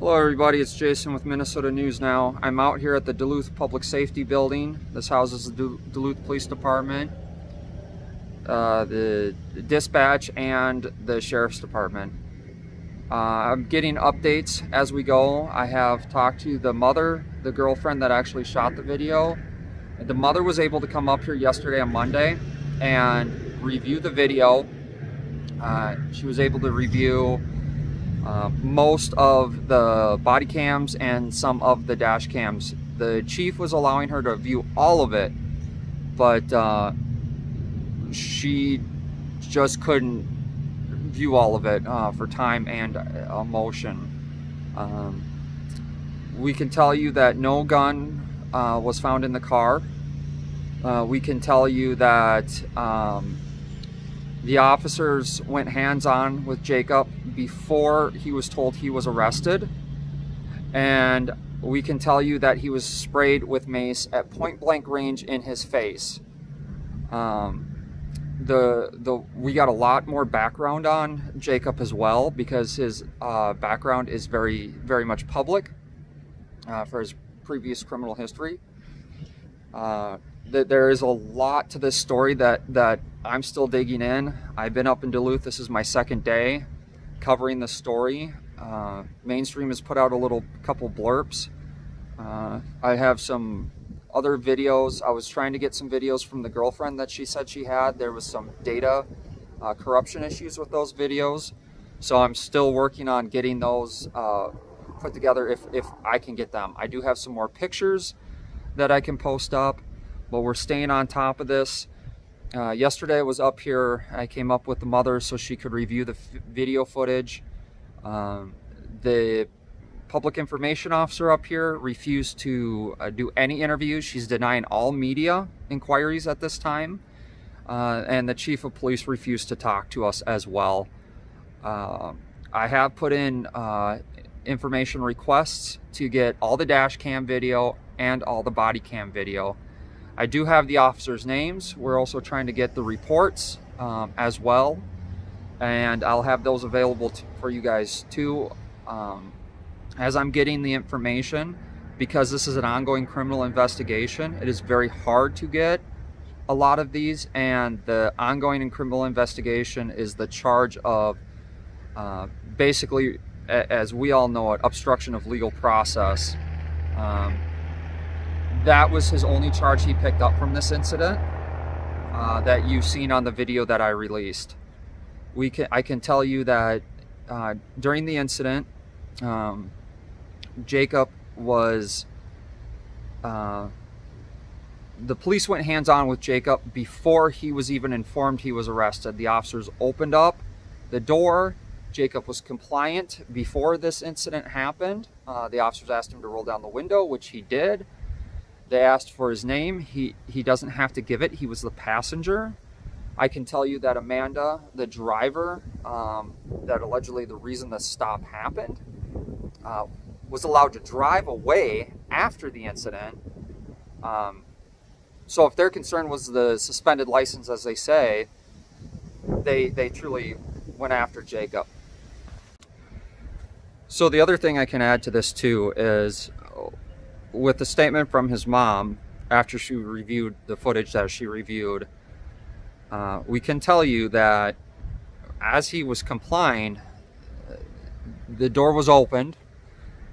Hello everybody, it's Jason with Minnesota News Now. I'm out here at the Duluth Public Safety Building. This houses the Duluth Police Department, uh, the dispatch, and the Sheriff's Department. Uh, I'm getting updates as we go. I have talked to the mother, the girlfriend that actually shot the video. The mother was able to come up here yesterday on Monday and review the video. Uh, she was able to review uh, most of the body cams and some of the dash cams. The chief was allowing her to view all of it, but uh, she just couldn't view all of it uh, for time and uh, emotion. Um, we can tell you that no gun uh, was found in the car. we can tell you that um, the officers went hands-on with Jacob before he was told he was arrested. And we can tell you that he was sprayed with mace at point blank range in his face. Um, the the we got a lot more background on Jacob as well because his uh, background is very very much public uh, for his previous criminal history. Uh, there is a lot to this story that that I'm still digging in. I've been up in Duluth. This is my second day covering the story. Uh, Mainstream has put out a little couple blurbs. Uh, I have some other videos. I was trying to get some videos from the girlfriend that she said she had. There was some data uh, corruption issues with those videos. So I'm still working on getting those uh, put together if, if I can get them. I do have some more pictures that I can post up but we're staying on top of this. Uh, yesterday I was up here, I came up with the mother so she could review the video footage. Um, the public information officer up here refused to uh, do any interviews. She's denying all media inquiries at this time. Uh, and the chief of police refused to talk to us as well. Uh, I have put in uh, information requests to get all the dash cam video and all the body cam video. I do have the officers' names. We're also trying to get the reports um, as well. And I'll have those available for you guys too. Um, as I'm getting the information, because this is an ongoing criminal investigation, it is very hard to get a lot of these. And the ongoing criminal investigation is the charge of uh, basically, as we all know it, obstruction of legal process. Um, that was his only charge he picked up from this incident uh, that you've seen on the video that I released. We can, I can tell you that uh, during the incident, um, Jacob was, uh, the police went hands-on with Jacob before he was even informed he was arrested. The officers opened up the door. Jacob was compliant before this incident happened. Uh, the officers asked him to roll down the window, which he did. They asked for his name. He, he doesn't have to give it. He was the passenger. I can tell you that Amanda, the driver, um, that allegedly the reason the stop happened, uh, was allowed to drive away after the incident. Um, so if their concern was the suspended license, as they say, they, they truly went after Jacob. So the other thing I can add to this too is with the statement from his mom after she reviewed the footage that she reviewed, uh, we can tell you that as he was complying, the door was opened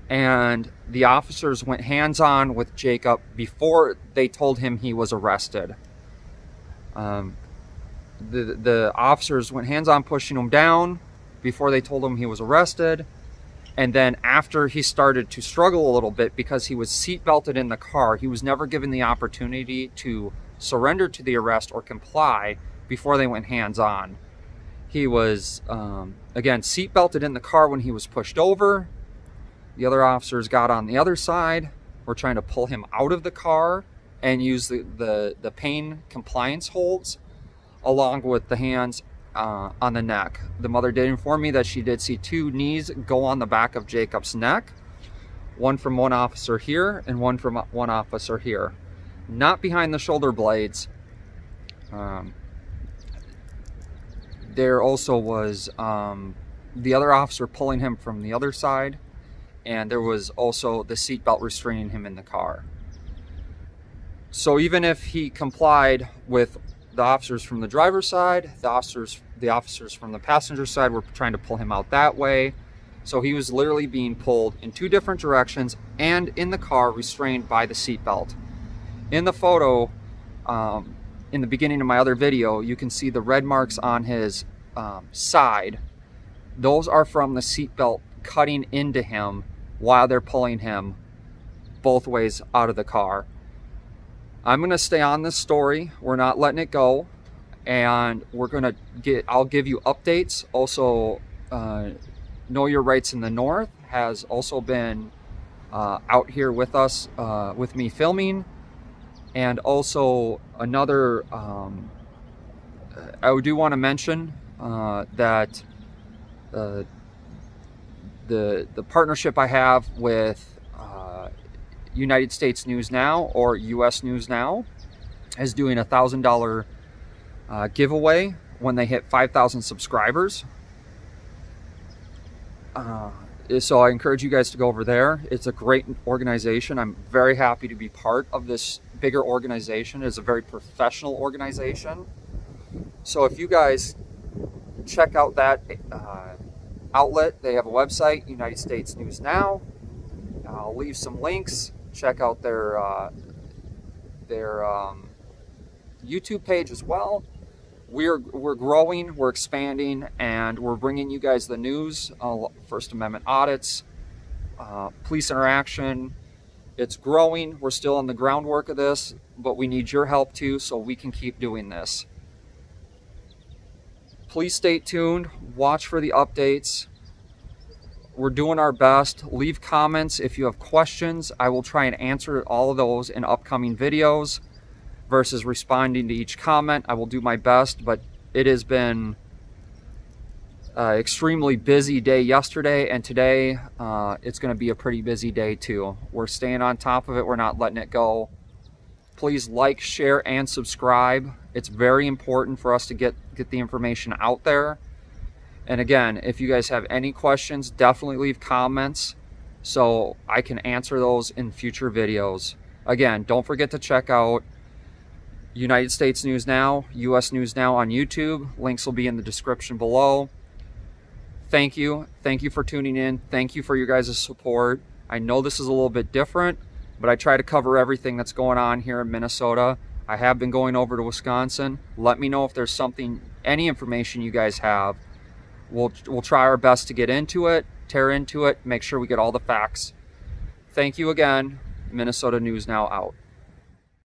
and the officers went hands-on with Jacob before they told him he was arrested. Um, the, the officers went hands-on pushing him down before they told him he was arrested. And then after he started to struggle a little bit because he was seat belted in the car, he was never given the opportunity to surrender to the arrest or comply before they went hands on. He was, um, again, seat belted in the car when he was pushed over. The other officers got on the other side, were trying to pull him out of the car and use the, the, the pain compliance holds along with the hands uh, on the neck. The mother did inform me that she did see two knees go on the back of Jacob's neck, one from one officer here and one from one officer here. Not behind the shoulder blades. Um, there also was um, the other officer pulling him from the other side and there was also the seatbelt restraining him in the car. So even if he complied with the officers from the driver's side, the officers the officers from the passenger side were trying to pull him out that way. So he was literally being pulled in two different directions and in the car restrained by the seatbelt. In the photo, um, in the beginning of my other video, you can see the red marks on his um, side. Those are from the seatbelt cutting into him while they're pulling him both ways out of the car. I'm going to stay on this story. We're not letting it go. And we're going to get, I'll give you updates. Also, uh, Know Your Rights in the North has also been uh, out here with us, uh, with me filming. And also another, um, I do want to mention uh, that uh, the, the partnership I have with uh, United States News Now or US News Now is doing a thousand dollar uh, giveaway when they hit 5,000 subscribers. Uh, so I encourage you guys to go over there. It's a great organization. I'm very happy to be part of this bigger organization. It's a very professional organization. So if you guys check out that uh, outlet, they have a website, United States News Now. I'll leave some links. Check out their uh, their um, YouTube page as well we're we're growing, we're expanding, and we're bringing you guys the news, uh, First Amendment audits, uh, police interaction. It's growing. We're still in the groundwork of this, but we need your help too, so we can keep doing this. Please stay tuned. Watch for the updates. We're doing our best. Leave comments if you have questions. I will try and answer all of those in upcoming videos versus responding to each comment. I will do my best, but it has been uh, extremely busy day yesterday and today uh, it's going to be a pretty busy day too. We're staying on top of it. We're not letting it go. Please like, share, and subscribe. It's very important for us to get, get the information out there. And again, if you guys have any questions, definitely leave comments so I can answer those in future videos. Again, don't forget to check out United States News Now, US News Now on YouTube. Links will be in the description below. Thank you. Thank you for tuning in. Thank you for your guys' support. I know this is a little bit different, but I try to cover everything that's going on here in Minnesota. I have been going over to Wisconsin. Let me know if there's something, any information you guys have. We'll, we'll try our best to get into it, tear into it, make sure we get all the facts. Thank you again. Minnesota News Now out.